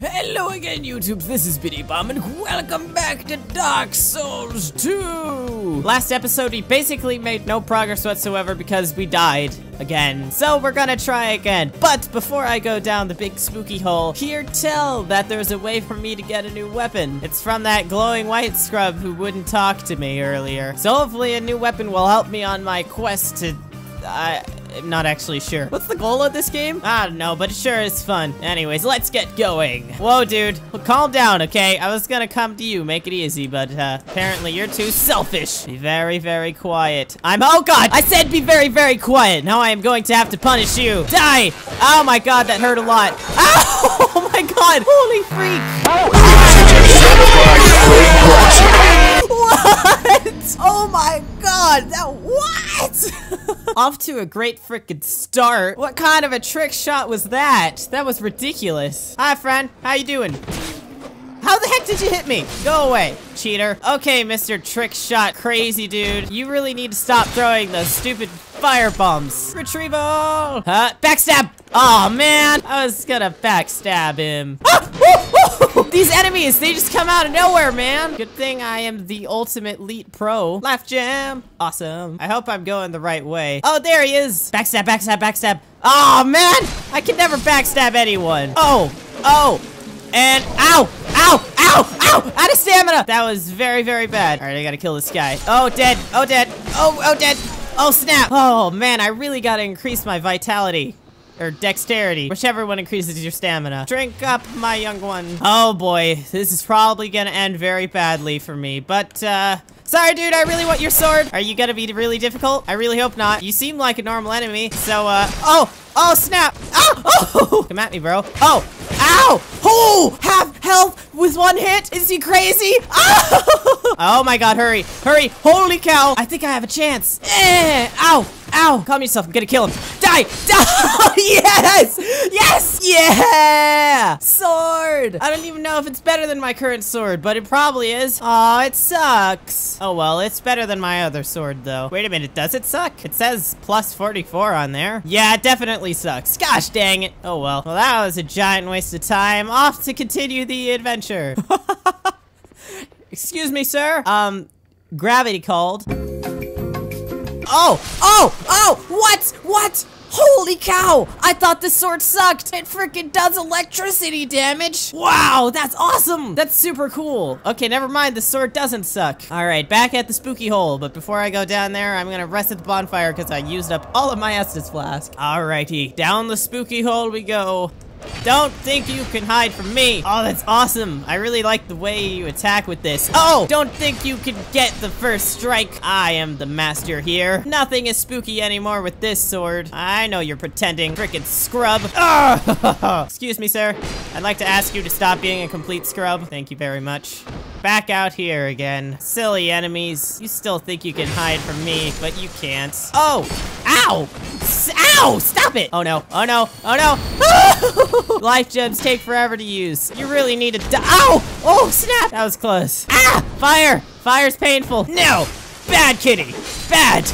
Hello again, YouTube. This is Beenie Bomb, and welcome back to Dark Souls 2. Last episode, we basically made no progress whatsoever because we died again. So we're gonna try again. But before I go down the big spooky hole, hear tell that there's a way for me to get a new weapon. It's from that glowing white scrub who wouldn't talk to me earlier. So hopefully a new weapon will help me on my quest to... I I'm not actually sure. What's the goal of this game? I don't know, but it sure is fun. Anyways, let's get going. Whoa, dude. Well, calm down, okay? I was gonna come to you, make it easy, but uh, apparently you're too selfish. Be very, very quiet. I'm- Oh, God! I said be very, very quiet. Now I am going to have to punish you. Die! Oh, my God, that hurt a lot. Ow! Oh, my God! Holy freak! What? Oh, my God! That- What? Off to a great freaking start. What kind of a trick shot was that? That was ridiculous. Hi, friend. How you doing? How the heck did you hit me? Go away, cheater. Okay, Mr. Trick Shot Crazy Dude. You really need to stop throwing those stupid fire bombs. Retrieval! Huh? Backstab! oh, man. I was gonna backstab him. These enemies, they just come out of nowhere, man. Good thing I am the ultimate elite pro. Laugh jam. Awesome. I hope I'm going the right way. Oh, there he is. Backstab, backstab, backstab. Oh, man. I can never backstab anyone. Oh, oh. And ow, ow, ow, ow, out of stamina. That was very, very bad. All right, I gotta kill this guy. Oh, dead, oh, dead, oh, oh, dead. Oh, snap. Oh, man, I really gotta increase my vitality. Or dexterity, whichever one increases your stamina. Drink up, my young one. Oh boy, this is probably gonna end very badly for me, but uh, sorry dude, I really want your sword. Are you gonna be really difficult? I really hope not. You seem like a normal enemy, so uh, oh, oh snap. Oh, oh, come at me, bro. Oh, ow, oh, half health with one hit. Is he crazy? Oh, oh my god, hurry, hurry. Holy cow, I think I have a chance. Eh, ow. Ow! Calm yourself. I'm gonna kill him. Die! Die! yes! Yes! Yeah! Sword! I don't even know if it's better than my current sword, but it probably is. Oh, it sucks. Oh well, it's better than my other sword though. Wait a minute, does it suck? It says plus 44 on there. Yeah, it definitely sucks. Gosh dang it. Oh well. Well, that was a giant waste of time. Off to continue the adventure. Excuse me, sir. Um, gravity called. Oh, oh, oh, what, what? Holy cow! I thought the sword sucked! It freaking does electricity damage! Wow, that's awesome! That's super cool. Okay, never mind, the sword doesn't suck. Alright, back at the spooky hole, but before I go down there, I'm gonna rest at the bonfire because I used up all of my Estus flask. Alrighty, down the spooky hole we go. Don't think you can hide from me. Oh, that's awesome. I really like the way you attack with this. Oh, don't think you can get the first strike. I am the master here. Nothing is spooky anymore with this sword. I know you're pretending. Frickin' scrub. Oh, excuse me, sir. I'd like to ask you to stop being a complete scrub. Thank you very much. Back out here again. Silly enemies. You still think you can hide from me, but you can't. Oh, ow. Ow, stop it. Oh no, oh no, oh no. Life gems take forever to use. You really need to die. Ow! Oh, snap! That was close. Ah! Fire! Fire's painful. No! Bad kitty! Bad!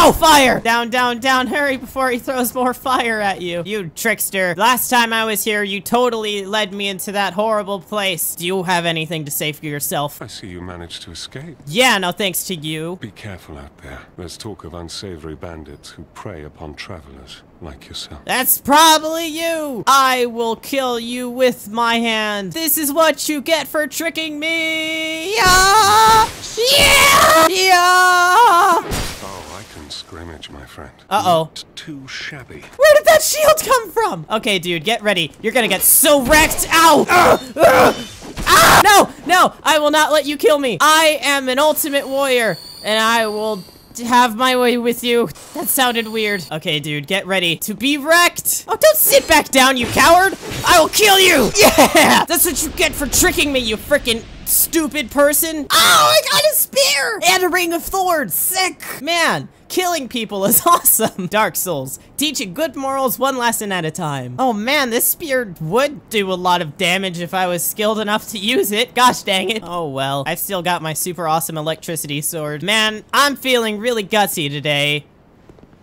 Ow! Fire! Down, down, down. Hurry before he throws more fire at you. You trickster. Last time I was here, you totally led me into that horrible place. Do you have anything to say for yourself? I see you managed to escape. Yeah, no thanks to you. Be careful out there. There's talk of unsavory bandits who prey upon travelers like yourself. That's probably you. I will kill you with my hand. This is what you get for tricking me. Yeah! Yeah! Yeah! Oh, scrimmage, my friend. Uh-oh. Too shabby. Where did that shield come from? Okay, dude, get ready. You're gonna get so wrecked. Ow! Ugh! Ugh! Ah! No, no, I will not let you kill me. I am an ultimate warrior, and I will have my way with you. That sounded weird. Okay, dude, get ready to be wrecked. Oh, don't sit back down, you coward. I will kill you. Yeah, that's what you get for tricking me, you freaking stupid person. Oh, I got spear and a ring of thorns. Sick. Man, killing people is awesome. Dark Souls, teaching good morals one lesson at a time. Oh man, this spear would do a lot of damage if I was skilled enough to use it. Gosh dang it. Oh well, I've still got my super awesome electricity sword. Man, I'm feeling really gutsy today.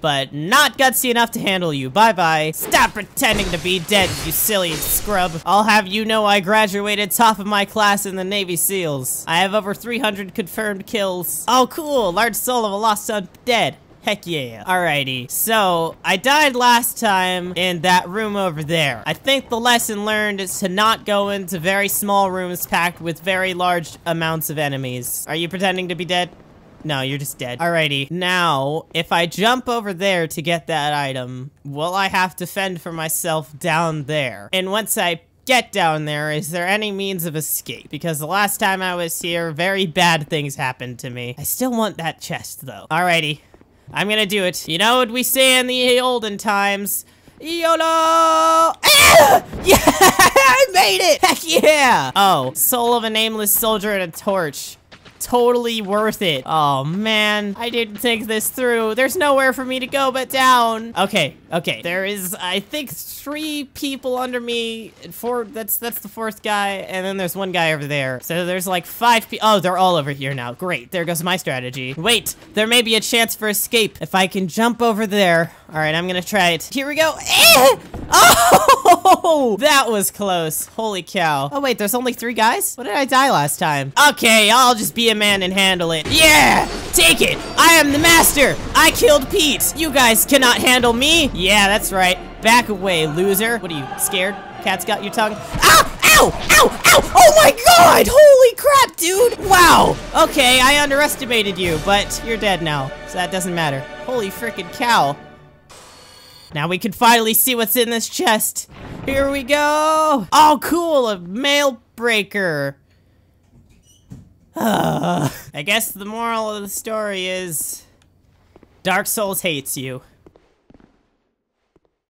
But not gutsy enough to handle you. Bye-bye. Stop pretending to be dead, you silly scrub. I'll have you know I graduated top of my class in the Navy SEALs. I have over 300 confirmed kills. Oh, cool. Large soul of a lost undead. Heck yeah. Alrighty, so I died last time in that room over there. I think the lesson learned is to not go into very small rooms packed with very large amounts of enemies. Are you pretending to be dead? No, you're just dead. Alrighty, now, if I jump over there to get that item, will I have to fend for myself down there? And once I get down there, is there any means of escape? Because the last time I was here, very bad things happened to me. I still want that chest, though. Alrighty, I'm gonna do it. You know what we say in the olden times? YOLO! Ah! Yeah! I made it! Heck yeah! Oh, soul of a nameless soldier and a torch totally worth it. Oh, man. I didn't think this through. There's nowhere for me to go but down. Okay, okay. There is, I think, three people under me. Four, that's that's the fourth guy. And then there's one guy over there. So there's like five people. Oh, they're all over here now. Great. There goes my strategy. Wait, there may be a chance for escape. If I can jump over there. All right, I'm gonna try it. Here we go. Eh! Oh, that was close. Holy cow. Oh, wait, there's only three guys? What did I die last time? Okay, I'll just be a man and handle it. Yeah! Take it! I am the master! I killed Pete! You guys cannot handle me! Yeah, that's right. Back away, loser. What are you, scared? Cat's got your tongue? Ah! Ow! Ow! Ow! Oh my god! Holy crap, dude! Wow! Okay, I underestimated you, but you're dead now, so that doesn't matter. Holy freaking cow. Now we can finally see what's in this chest. Here we go. Oh, cool, a mail breaker. Uh, I guess the moral of the story is Dark Souls hates you.